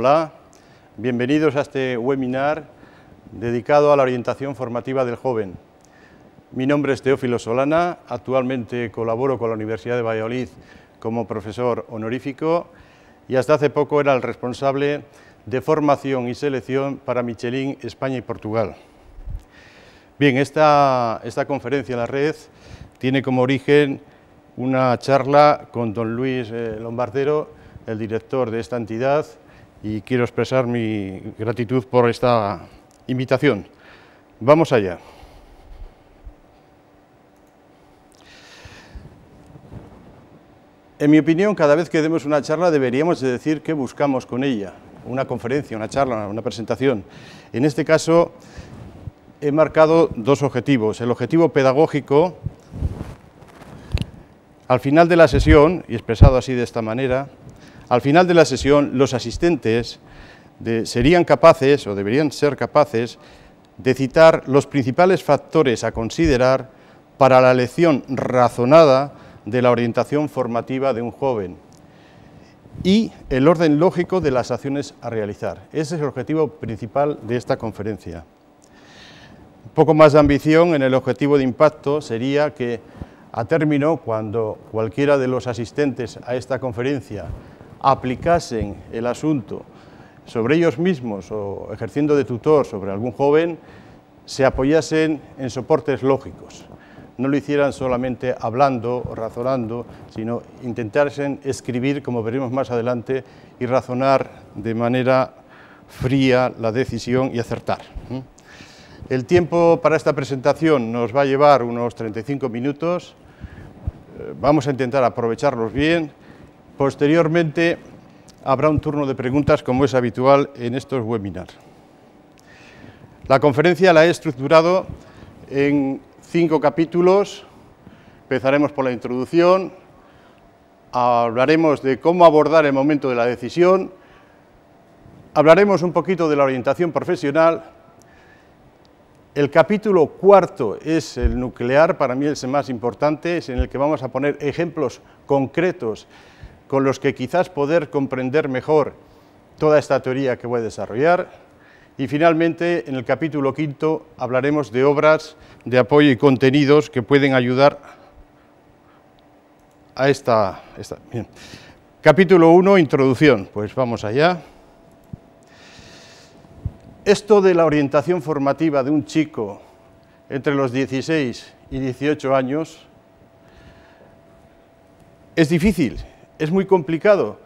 Hola, bienvenidos a este webinar dedicado a la orientación formativa del joven. Mi nombre es Teófilo Solana, actualmente colaboro con la Universidad de Valladolid como profesor honorífico y hasta hace poco era el responsable de formación y selección para Michelin España y Portugal. Bien, esta, esta conferencia en la red tiene como origen una charla con don Luis eh, Lombardero, el director de esta entidad, y quiero expresar mi gratitud por esta invitación. Vamos allá. En mi opinión, cada vez que demos una charla deberíamos de decir qué buscamos con ella, una conferencia, una charla, una presentación. En este caso, he marcado dos objetivos. El objetivo pedagógico, al final de la sesión, y expresado así de esta manera, al final de la sesión los asistentes serían capaces, o deberían ser capaces, de citar los principales factores a considerar para la elección razonada de la orientación formativa de un joven y el orden lógico de las acciones a realizar. Ese es el objetivo principal de esta conferencia. Un poco más de ambición en el objetivo de impacto sería que a término, cuando cualquiera de los asistentes a esta conferencia aplicasen el asunto sobre ellos mismos o ejerciendo de tutor sobre algún joven, se apoyasen en soportes lógicos. No lo hicieran solamente hablando o razonando, sino intentasen escribir, como veremos más adelante, y razonar de manera fría la decisión y acertar. El tiempo para esta presentación nos va a llevar unos 35 minutos. Eh, vamos a intentar aprovecharlos bien. Posteriormente habrá un turno de preguntas como es habitual en estos webinars. La conferencia la he estructurado en cinco capítulos. Empezaremos por la introducción, hablaremos de cómo abordar el momento de la decisión, hablaremos un poquito de la orientación profesional, el capítulo cuarto es el nuclear, para mí es el más importante, es en el que vamos a poner ejemplos concretos con los que quizás poder comprender mejor toda esta teoría que voy a desarrollar. Y finalmente, en el capítulo quinto, hablaremos de obras de apoyo y contenidos que pueden ayudar a esta... Capítulo 1, introducción. Pues vamos allá. Esto de la orientación formativa de un chico entre los 16 y 18 años es difícil, es muy complicado,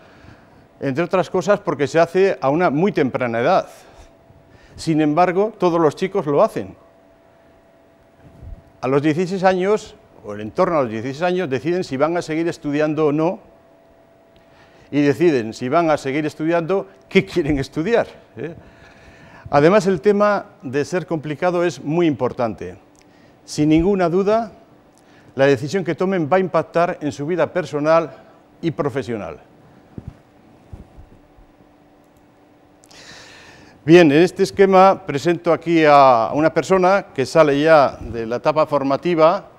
entre otras cosas porque se hace a una muy temprana edad. Sin embargo, todos los chicos lo hacen. A los 16 años, o en torno a los 16 años, deciden si van a seguir estudiando o no, y deciden si van a seguir estudiando, qué quieren estudiar. ¿eh? Además, el tema de ser complicado es muy importante. Sin ninguna duda, la decisión que tomen va a impactar en su vida personal y profesional. Bien, en este esquema presento aquí a una persona que sale ya de la etapa formativa,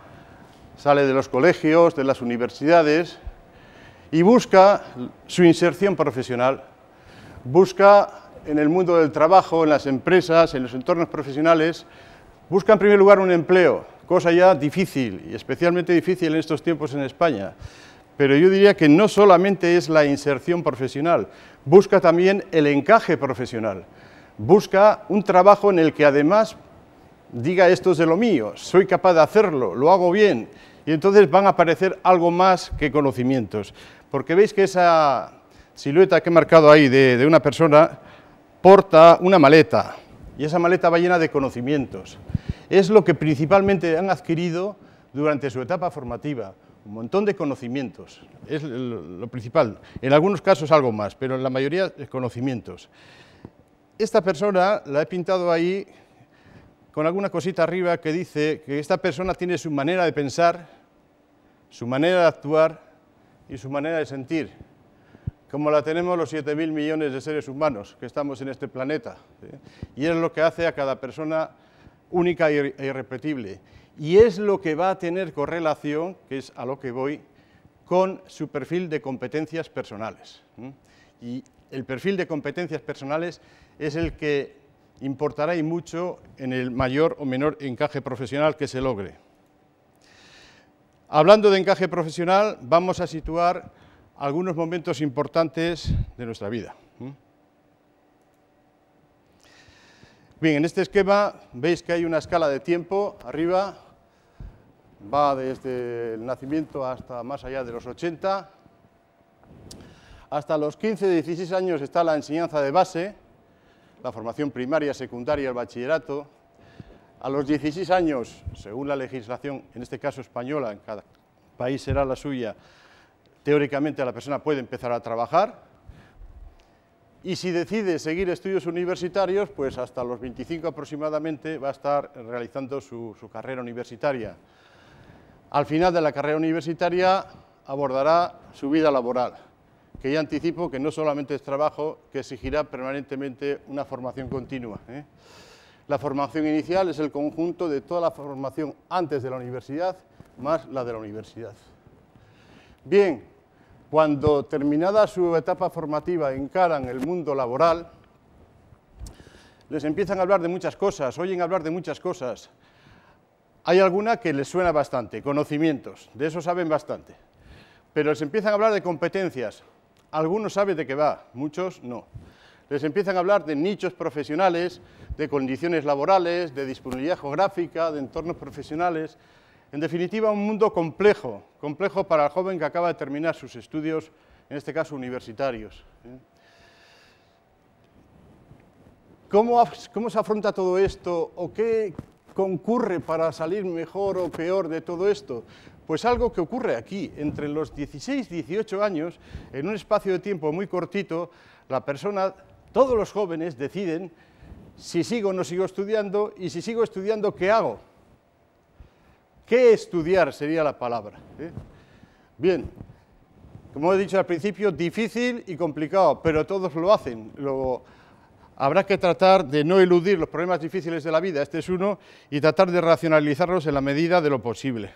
sale de los colegios, de las universidades y busca su inserción profesional, busca en el mundo del trabajo, en las empresas, en los entornos profesionales, busca en primer lugar un empleo, cosa ya difícil y especialmente difícil en estos tiempos en España. Pero yo diría que no solamente es la inserción profesional, busca también el encaje profesional, busca un trabajo en el que además diga esto es de lo mío, soy capaz de hacerlo, lo hago bien, y entonces van a aparecer algo más que conocimientos. Porque veis que esa silueta que he marcado ahí de, de una persona porta una maleta y esa maleta va llena de conocimientos. Es lo que principalmente han adquirido durante su etapa formativa, un montón de conocimientos, es lo principal. En algunos casos algo más, pero en la mayoría de conocimientos. Esta persona la he pintado ahí con alguna cosita arriba que dice que esta persona tiene su manera de pensar, su manera de actuar y su manera de sentir como la tenemos los 7.000 millones de seres humanos que estamos en este planeta. Y es lo que hace a cada persona única e irrepetible. Y es lo que va a tener correlación, que es a lo que voy, con su perfil de competencias personales. y el perfil de competencias personales es el que importará y mucho en el mayor o menor encaje profesional que se logre. Hablando de encaje profesional, vamos a situar algunos momentos importantes de nuestra vida. Bien, en este esquema veis que hay una escala de tiempo arriba, va desde el nacimiento hasta más allá de los 80, hasta los 15, 16 años está la enseñanza de base, la formación primaria, secundaria, el bachillerato. A los 16 años, según la legislación, en este caso española, en cada país será la suya, teóricamente la persona puede empezar a trabajar. Y si decide seguir estudios universitarios, pues hasta los 25 aproximadamente va a estar realizando su, carrera universitaria. Al final de la carrera universitaria abordará su vida laboral que ya anticipo que no solamente es trabajo, que exigirá permanentemente una formación continua. ¿eh? La formación inicial es el conjunto de toda la formación antes de la universidad, más la de la universidad. Bien, cuando terminada su etapa formativa encaran el mundo laboral, les empiezan a hablar de muchas cosas, oyen hablar de muchas cosas. Hay alguna que les suena bastante, conocimientos, de eso saben bastante. Pero les empiezan a hablar de competencias, algunos saben de qué va, muchos no. Les empiezan a hablar de nichos profesionales, de condiciones laborales, de disponibilidad geográfica, de entornos profesionales. En definitiva, un mundo complejo, complejo para el joven que acaba de terminar sus estudios, en este caso universitarios. ¿eh? ¿Cómo, ¿Cómo, se afronta todo esto o qué concurre para salir mejor o peor de todo esto? Pues algo que ocurre aquí, entre los 16 y 18 años, en un espacio de tiempo muy cortito, la persona, todos los jóvenes deciden si sigo o no sigo estudiando y si sigo estudiando, ¿qué hago? ¿Qué estudiar sería la palabra? ¿eh? Bien, como he dicho al principio, difícil y complicado, pero todos lo hacen. Habrá que tratar de no eludir los problemas difíciles de la vida, este es uno, y tratar de racionalizarlos en la medida de lo posible.